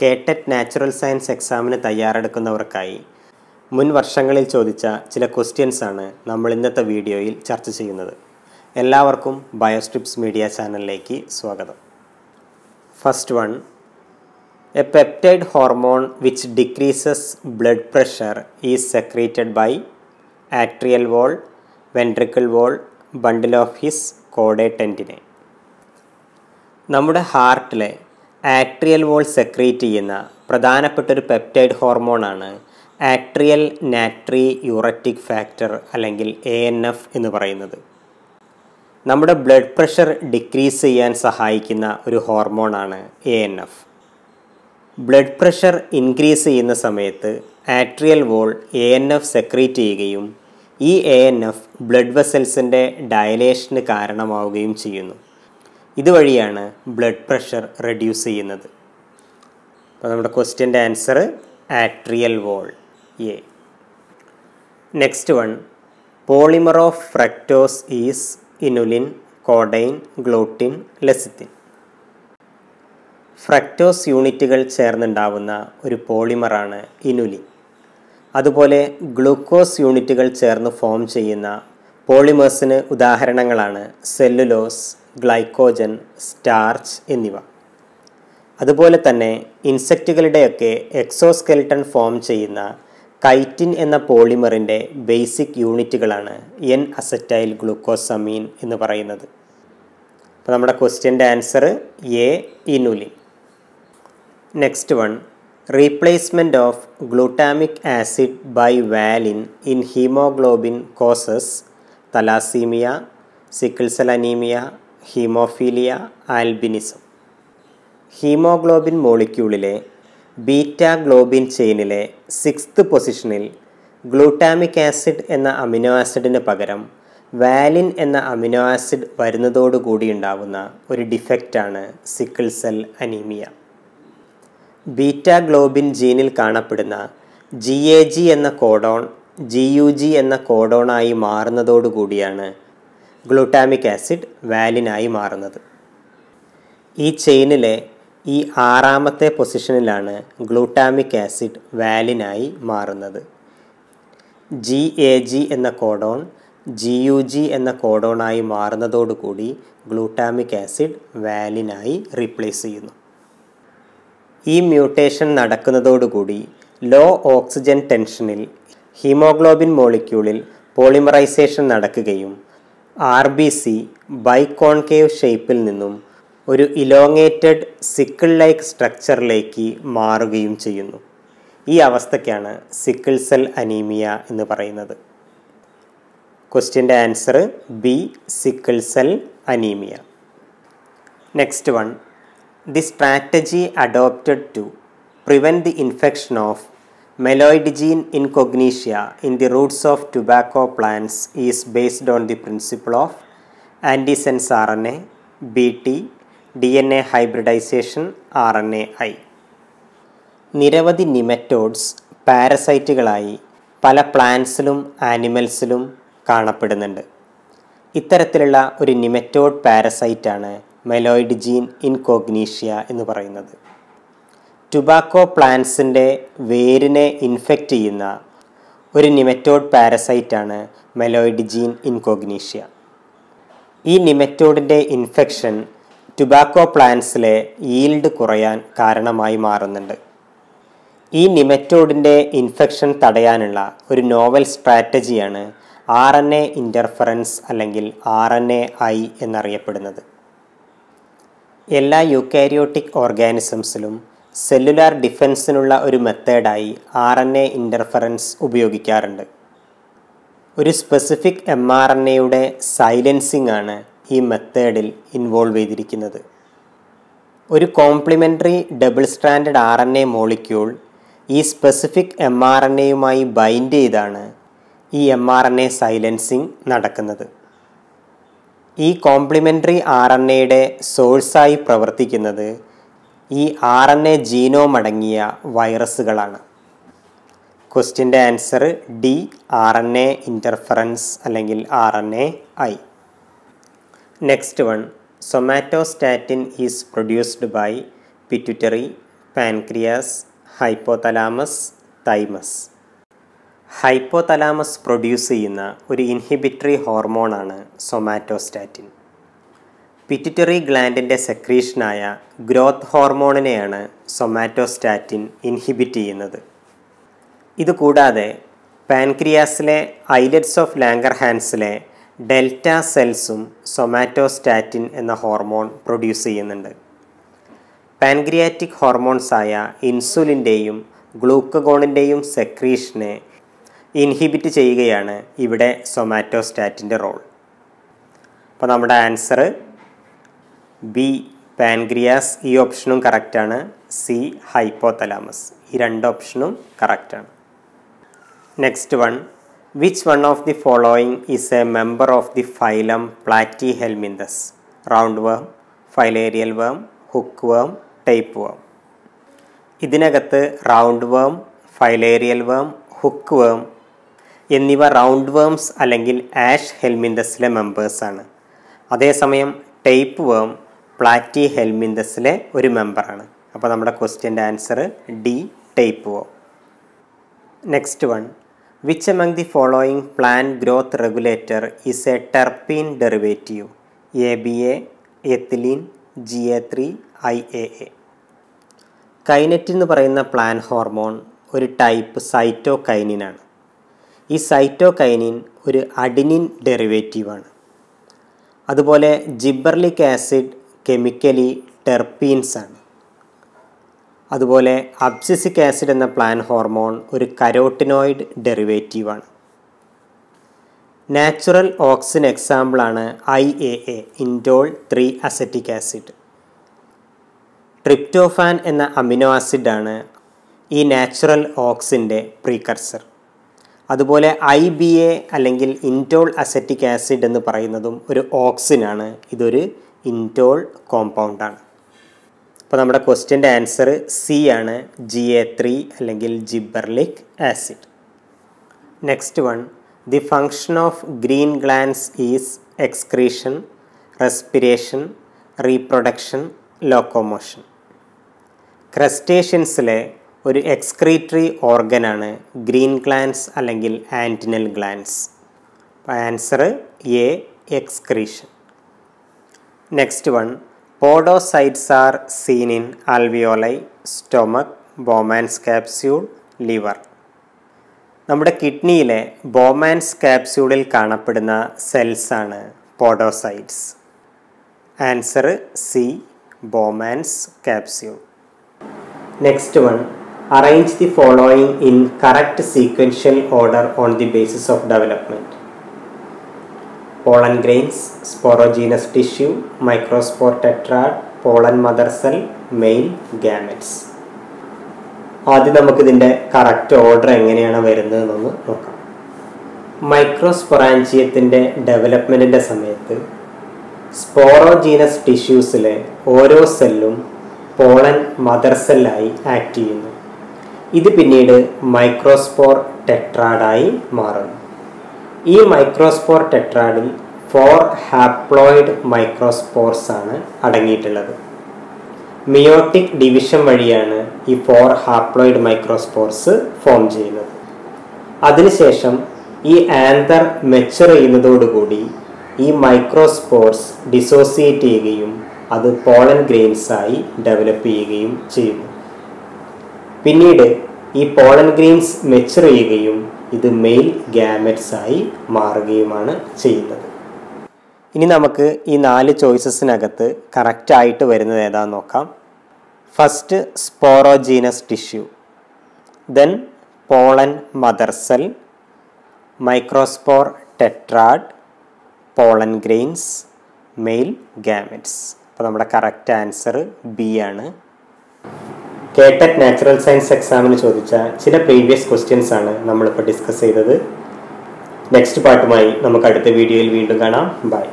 കേട്ടറ്റ് natural science എക്സാമിന് തയ്യാറെടുക്കുന്നവർക്കായി മുൻ വർഷങ്ങളിൽ ചോദിച്ച ചില ക്വസ്റ്റ്യൻസ് ആണ് നമ്മൾ ഇന്നത്തെ വീഡിയോയിൽ ചർച്ച ചെയ്യുന്നത്. എല്ലാവർക്കും ബയോസ്ട്രിപ്സ് മീഡിയ ചാനലിലേക്ക് സ്വാഗതം. First one a peptide hormone which decreases blood pressure is secreted by atrial wall ventricle wall bundle of His കോഡേ tendineae നമ്മുടെ ഹാർട്ടിലെ ആട്രിയൽ വോൾ സെക്രീറ്റ് ചെയ്യുന്ന പ്രധാനപ്പെട്ട ഒരു പെപ്റ്റൈഡ് ഹോർമോണാണ് ആക്ട്രിയൽ നാട്രി യൂററ്റിക് ഫാക്ടർ അല്ലെങ്കിൽ എ എൻ എഫ് എന്ന് പറയുന്നത്. നമ്മുടെ ബ്ലഡ് പ്രഷർ ഡിക്രീസ് ചെയ്യാൻ സഹായിക്കുന്ന ഒരു ഹോർമോണാണ് A N F blood pressure increase ചെയ്യുന്ന സമയത്ത് atrial wall A N F secrete ചെയ്യുകയും ഈ എ എൻ എഫ് ബ്ലഡ് വെസൽസിന്റെ ഡയലേഷന് കാരണമാവുകയും ചെയ്യുന്നു. ഇതുവഴിയാണ് ബ്ലഡ് പ്രഷർ റെഡ്യൂസ് ചെയ്യുന്നത്. അപ്പോൾ നമ്മുടെ ക്വസ്റ്റ്യന്റെ answer atrial wall A next one polymer of fructose is inulin codeine gluten lecithin fructose യൂണിറ്റുകൾ ചേർന്നുണ്ടാവുന്ന ഒരു പോളിമറാണ് ഇനുലിൻ അതുപോലെ ഗ്ലൂക്കോസ് യൂണിറ്റുകൾ ചേർന്ന് ഫോം ചെയ്യുന്ന പോളിമേഴ്സിന് ഉദാഹരണങ്ങളാണ് സെല്ലുലോസ് ഗ്ലൈക്കോജൻ സ്റ്റാർച്ച് എന്നിവ. അതുപോലെ തന്നെ ഇൻസെക്റ്റുകളുടെയൊക്കെ എക്സോസ്കെൽട്ടൺ ഫോം ചെയ്യുന്ന കൈറ്റിൻ എന്ന പോളിമറിന്റെ ബേസിക് യൂണിറ്റുകളാണ് എൻ അസറ്റൈൽ ഗ്ലൂക്കോസമീൻ എന്ന് പറയുന്നത്. അപ്പോൾ നമ്മുടെ ക്വസ്റ്റ്യന്റെ answer A inulin. Next one replacement of glutamic acid by valine in haemoglobin causes thalassaemia sickle cell anaemia haemophilia albinism. Haemoglobin മോളിക്യൂളിലെ beta globin ചെയിനിലെ സിക്സ്ത് പൊസിഷനിൽ ഗ്ലൂട്ടാമിക് ആസിഡ് എന്ന അമിനോ ആസിഡിന് പകരം വാലിൻ എന്ന അമിനോ ആസിഡ് വരുന്നതോടുകൂടി ഉണ്ടാകുന്ന ഒരു ഡിഫക്റ്റാണ് sickle cell anaemia. Beta globin ജീനിൽ കാണപ്പെടുന്ന ജി എ ജി എന്ന കോഡോൺ ജി യു ജി എന്ന കോഡോണായി മാറുന്നതോടുകൂടിയാണ് ഗ്ലൂട്ടാമിക് ആസിഡ് വാലിനായി മാറുന്നത്. ഈ ചെയിനിലെ ഈ ആറാമത്തെ പൊസിഷനിലാണ് ഗ്ലൂട്ടാമിക് ആസിഡ് വാലിനായി മാറുന്നത്. ജി എ ജി എന്ന കോഡോൺ ജി യു ജി എന്ന കോഡോണായി മാറുന്നതോടുകൂടി ഗ്ലൂട്ടാമിക് ആസിഡ് വാലിനായി റീപ്ലേസ് ചെയ്യുന്നു. ഈ മ്യൂട്ടേഷൻ നടക്കുന്നതോടുകൂടി ലോ ഓക്സിജൻ ടെൻഷനിൽ ഹീമോഗ്ലോബിൻ മോളിക്യൂളിൽ പോളിമറൈസേഷൻ നടക്കുകയും ആർ ബി സി ബൈക്കോൺകേവ് ഷേപ്പിൽ നിന്നും ഒരു ഇലോങ്ങേറ്റഡ് സിക്കിൾ ലൈക്ക് സ്ട്രക്ചറിലേക്ക് മാറുകയും ചെയ്യുന്നു. ഈ അവസ്ഥയ്ക്കാണ് സിക്കിൾ സെൽ അനീമിയ എന്ന് പറയുന്നത്. ക്വസ്റ്റ്യന്റെ answer B sickle cell anaemia. Next one the strategy adopted to prevent the infection of plants is based on the principle of antisense R N A B T D N A hybridisation R N A I നിരവധി nematodes പാരസൈറ്റുകളായി പല പ്ലാന്റ്സിലും ആനിമൽസിലും കാണപ്പെടുന്നുണ്ട്. ഇത്തരത്തിലുള്ള ഒരു nematode പാരസൈറ്റാണ് Meloidogyne incognita എന്ന് പറയുന്നത്. ടുബാക്കോ പ്ലാന്റ്സിന്റെ വേരിനെ ഇൻഫെക്റ്റ് ചെയ്യുന്ന ഒരു നിമറ്റോഡ് പാരസൈറ്റാണ് മെലോയിഡ് ജീൻ ഇൻകോഗ്നീഷ്യ ഈ നിമറ്റോഡിന്റെ ഇൻഫെക്ഷൻ ടുബാക്കോ പ്ലാന്റ്സിലെ ഈൽഡ് കുറയാൻ കാരണമായി മാറുന്നുണ്ട്. ഈ നിമറ്റോഡിന്റെ ഇൻഫെക്ഷൻ തടയാനുള്ള ഒരു നോവൽ സ്ട്രാറ്റജിയാണ് ആർ എൻ എ ഇന്റർഫറൻസ് അല്ലെങ്കിൽ ആർ എൻ എ ഐ എന്നറിയപ്പെടുന്നത്. എല്ലാ യുക്കാരിയോട്ടിക് ഓർഗാനിസംസിലും സെല്ലുലാർ ഡിഫൻസിനുള്ള ഒരു മെത്തേഡായി ആർ എൻ എ ഇന്റർഫറൻസ് ഉപയോഗിക്കാറുണ്ട്. ഒരു സ്പെസിഫിക് എം ആർ എൻ എയുടെ സൈലൻസിംഗ് ആണ് ഈ മെത്തേഡിൽ ഇൻവോൾവ് ചെയ്തിരിക്കുന്നത്. ഒരു complementary double standard R N A molecule ഈ സ്പെസിഫിക് എം ആർ എൻ എയുമായി ബൈൻഡ് ചെയ്താണ് ഈ M R N A silencing നടക്കുന്നത്. ഈ കോംപ്ലിമെന്ററി ആർ എൻ എയുടെ സോഴ്സായി പ്രവർത്തിക്കുന്നത് ഈ ആർ എൻ എ ജീനോം അടങ്ങിയ വൈറസുകളാണ്. ക്വസ്റ്റ്യന്റെ answer D R N A interference അല്ലെങ്കിൽ R N A I. Next one somatostatin is produced by pituitary pancreas hypothalamus thymus. Hypothalamus produce ചെയ്യുന്ന ഒരു ഇൻഹിബിറ്ററി ഹോർമോണാണ് സൊമാറ്റോസ്റ്റാറ്റിൻ. പിറ്റുറ്ററി ഗ്ലാൻഡിന്റെ സെക്രീഷനായ ഗ്രോത്ത് ഹോർമോണിനെയാണ് സൊമാറ്റോസ്റ്റാറ്റിൻ ഇൻഹിബിറ്റ് ചെയ്യുന്നത്. ഇതുകൂടാതെ പാൻക്രിയാസിലെ ഐലറ്റ്സ് ഓഫ് ലാംഗർഹാൻസിലെ ഡെൽറ്റ സെൽസും സൊമാറ്റോസ്റ്റാറ്റിൻ എന്ന ഹോർമോൺ പ്രൊഡ്യൂസ് ചെയ്യുന്നുണ്ട്. പാൻക്രിയാറ്റിക് ഹോർമോൺസായ ഇൻസുലിന്റെയും ഗ്ലൂക്കഗോണിന്റെയും സെക്രീഷനെ ഇൻഹിബിറ്റ് ചെയ്യുകയാണ് ഇവിടെ സൊമാറ്റോസ്റ്റാറ്റിന്റെ റോൾ അപ്പോൾ നമ്മുടെ ആൻസർ ബി പാൻക്രിയാസ്. ഈ ഓപ്ഷനും കറക്റ്റാണ്. C hypothalamus. ഈ രണ്ട് ഓപ്ഷനും കറക്റ്റാണ്. Next one which one of the following is a member of the phylum Platyhelminthes round worm filarial worm hook വേം ടൈപ്പ് വേം ഇതിനകത്ത് റൗണ്ട് വേം ഫൈലേരിയൽ വേം ഹുക്ക് വേം എന്നിവ റൗണ്ട് വേംസ് അല്ലെങ്കിൽ ആഷ് ഹെൽമിന്തസിലെ മെമ്പേഴ്സാണ് അതേസമയം ടൈപ്പ് വേം പ്ലാറ്റി ഹെൽമിന്തസിലെ ഒരു മെമ്പറാണ്. അപ്പോൾ നമ്മുടെ ക്വസ്റ്റ്യന്റെ answer D type O next one which among the following plant growth regulator is a terpene derivative A B A ethylene G A three I A A kinetin എന്ന് പറയുന്ന പ്ലാൻ ഹോർമോൺ ഒരു ടൈപ്പ് സൈറ്റോകൈനിനാണ് ഈ cytokinin ഒരു adenine ഡെറിവേറ്റീവാണ് അതുപോലെ gibberellic acid chemically terpenes ആണ് അതുപോലെ abscisic acid എന്ന പ്ലാൻ ഹോർമോൺ ഒരു കരോട്ടിനോയിഡ് ഡെറിവേറ്റീവാണ്. നാച്ചുറൽ ഓക്സിൻ എക്സാമ്പിളാണ് I A A indole three acetic acid. Tryptophan എന്ന അമിനോ ആസിഡാണ് ഈ നാച്ചുറൽ ഓക്സിന്റെ പ്രീകർസർ. അതുപോലെ ഐ ബി എ അല്ലെങ്കിൽ ഇൻഡോൾ അസറ്റിക് ആസിഡ് എന്ന് പറയുന്നതും ഒരു ഓക്സിനാണ്. ഇതൊരു ഇന്റോൾ കോമ്പൗണ്ടാണ് അപ്പോൾ നമ്മുടെ ക്വസ്റ്റ്യന്റെ ആൻസർ സി ആണ്. ജി എ ത്രീ അല്ലെങ്കിൽ gibberellic acid next one the function of green glands is excretion respiration reproduction locomotion ക്രസ്റ്റേഷ്യൻസിലെ ഒരു എക്സ്ക്രീറ്ററി ഓർഗനാണ് ഗ്രീൻ ഗ്ലാൻസ് അല്ലെങ്കിൽ antennal glands answer A excretion next one podocytes are seen in alveoli stomach Bowman's capsule liver നമ്മുടെ കിഡ്നിയിലെ Bowman's കാപ്സ്യൂളിൽ കാണപ്പെടുന്ന സെൽസാണ് podocytes answer C Bowman's capsule next one arrange the following in correct sequential order on the basis of development pollen grains sporogenous tissue microspore tetrad pollen mother cell male gametes. ആദ്യം നമുക്കിതിന്റെ correct order എങ്ങനെയാണ് വരുന്നതെന്നൊന്ന് നോക്കാം. മൈക്രോസ്പൊറാഞ്ചിയത്തിന്റെ ഡെവലപ്മെന്റിന്റെ സമയത്ത് sporogenous ടിഷ്യൂസിലെ ഓരോ സെല്ലും pollen mother സെല്ലായി act ചെയ്യുന്നു. ഇത് പിന്നീട് മൈക്രോസ്പോർ ടെട്രാഡായി മാറുന്നു. ഈ മൈക്രോസ്പോർ ടെട്രാഡിൽ ഫോർ ഹാപ്ലോയിഡ് മൈക്രോസ്പോർസ് ആണ് അടങ്ങിയിട്ടുള്ളത്. മിയോട്ടിക് ഡിവിഷൻ വഴിയാണ് ഈ ഫോർ ഹാപ്ലോയിഡ് മൈക്രോസ്പോർസ് ഫോം ചെയ്യുന്നത്. അതിനുശേഷം ഈ ആന്തർ മെച്ചർ ചെയ്യുന്നതോടുകൂടി ഈ മൈക്രോസ്പോർസ് ഡിസോസിയേറ്റ് ചെയ്യുകയും അത് പോളൻ ഗ്രെയിൻസ് ആയി ഡെവലപ്പ് ചെയ്യുകയും ചെയ്യുന്നു. പിന്നീട് ഈ പോളൻ ഗ്രെയിൻസ് മെച്ചർ ചെയ്യുകയും ഇത് മെയിൽ ഗ്യാമറ്റ്സ് ആയി മാറുകയുമാണ് ചെയ്യുന്നത്. ഇനി നമുക്ക് ഈ നാല് ചോയ്സസിനകത്ത് കറക്റ്റായിട്ട് വരുന്നത് ഏതാന്ന് നോക്കാം. First sporogenous tissue then pollen mother cell microspore tetrad pollen grains male gametes അപ്പോൾ നമ്മുടെ കറക്റ്റ് ആൻസർ ബി ആണ്. കേടെക് നാച്ചുറൽ സയൻസ് എക്സാമിന് ചോദിച്ച ചില പ്രീവിയസ് ക്വസ്റ്റ്യൻസ് ആണ് നമ്മളിപ്പോൾ ഡിസ്കസ് ചെയ്തത്. നെക്സ്റ്റ് പാർട്ടുമായി നമുക്ക് അടുത്ത വീഡിയോയിൽ വീണ്ടും കാണാം. ബൈ